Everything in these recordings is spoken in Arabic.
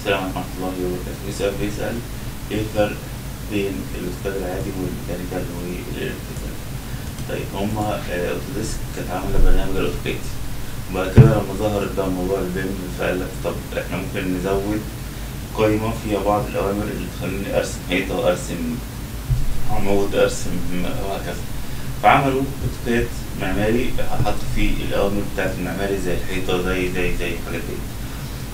السلام عليكم ورحمة الله وبركاته. في سؤال بيسأل إيه الفرق بين ال AutoCAD العادي وال mechanical وال electrical طيب هما آه، Autodesk كانت عاملة برنامج ال AutoCAD. وبعد كده لما ظهرت بقى موضوع ال BIM فقال لك طب إحنا ممكن نزود قائمة فيها بعض الأوامر اللي تخليني أرسم حيطة أرسم عمود أرسم وهكذا. فعملوا AutoCAD معماري حطوا فيه الأوامر بتاعت المعماري زي الحيطة زي زي زي الحاجات دي.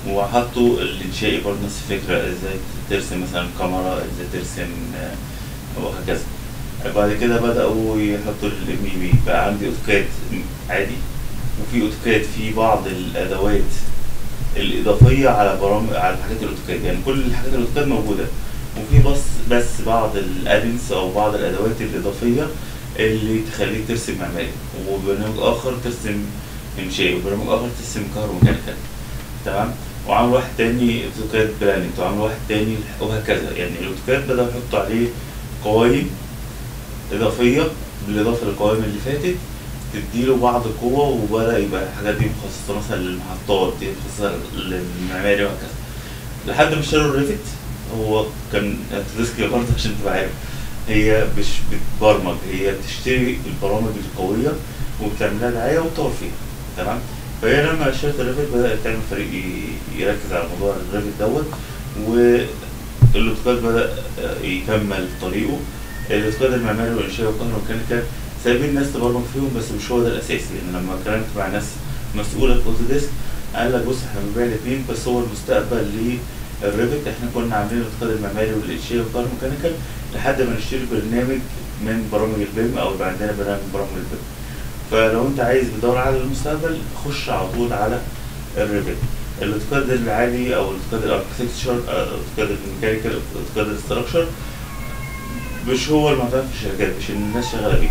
وحطوا الانشائي برضه نفس الفكرة إزاي ترسم مثلا كمرة إزاي ترسم آه، وهكذا. بعد كده بدأوا يحطوا ال MEP بقى عندي AutoCAD عادي وفي AutoCAD فيه بعض الأدوات الإضافية على برامج على حاجات ال AutoCAD. يعني كل الحاجات ال AutoCAD موجودة. وفي بس بس بعض ال add-ins أو بعض الأدوات الإضافية اللي تخليك ترسم معماري وبرنامج آخر ترسم انشائي وبرنامج آخر ترسم كهروميكانيكال تمام؟ وعمل واحد تاني AutoCAD planning وعمل واحد تاني وهكذا. يعني ال AutoCAD بدأوا يحطوا عليه قوائم إضافية بالإضافة للقوائم اللي فاتت تديله بعض القوة وبدأ يبقى الحاجات دي مخصصة مثلا للمحطات دي مخصصة للمعماري وهكذا. لحد ما اشتروا ال Revit Autodesk برضه عشان تبقى عارف. هي مش بتبرمج هي بتشتري البرامج القوية وبتعملها دعاية وتطور فيها تمام؟ فهي لما اشترت ال Revit بدأت تعمل فريق يركز على موضوع ال Revit دوت وال AutoCAD بدأ يكمل طريقه. ال AutoCAD المعماري والإنشاء والكهروميكانيكال سايبين ناس تبرمج فيهم بس مش هو ده الأساسي. يعني لما اتكلمت مع ناس مسؤولة في Autodesk قال لك بص إحنا بنبيع الاثنين بس هو المستقبل لل Revit إحنا كنا عاملين ال AutoCAD المعماري والإنشاء والكهروميكانيكال لحد ما نشتري برنامج من برامج ال BIM أو يبقى عندنا برنامج من برامج ال BIM. فلو انت عايز بتدور على المستقبل خش على طول على الريفت الاوتوكاد العادي أو الاوتوكاد الاركتكتشر الاوتوكاد الميكانيكال الاوتوكاد الاستراكشر مش هو المعتمد في الشركات مش الناس شغالة بيه.